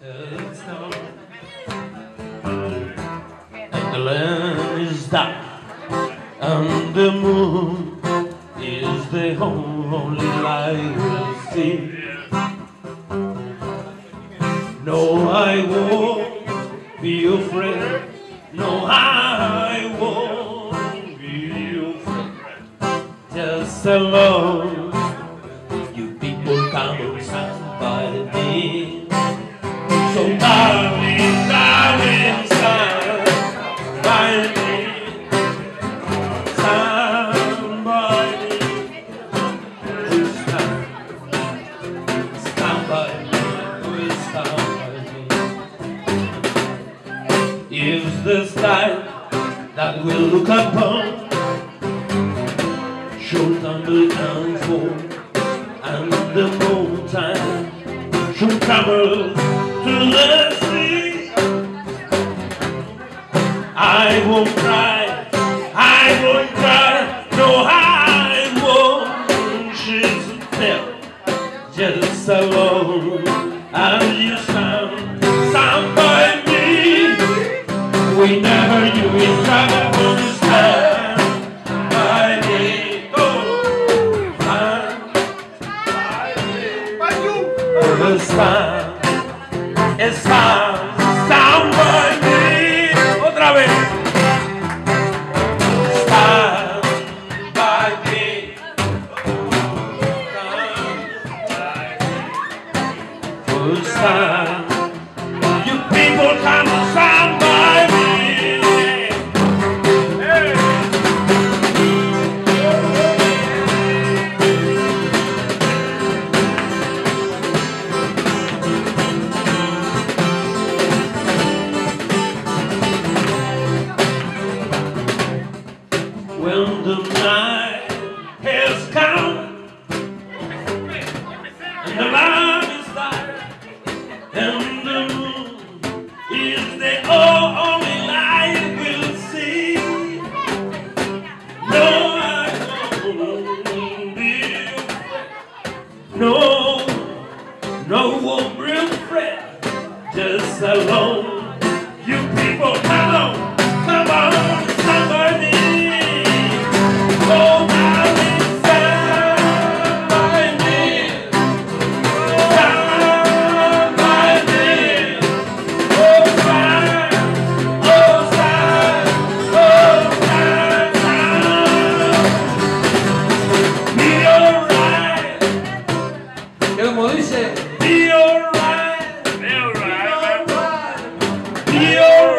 And the land is dark, and the moon is the only light we'll see. No, I won't be afraid. No, I won't be afraid. Just alone, the sky that we'll look upon. Should tumble and fall, and the mountain. Should crumble to the sea. I won't cry, Está, está, as fans, somebody, outra vez. Stand by me. Stand by me. Stand. No, no, won't be afraid. Just alone. You people, come on, come on, be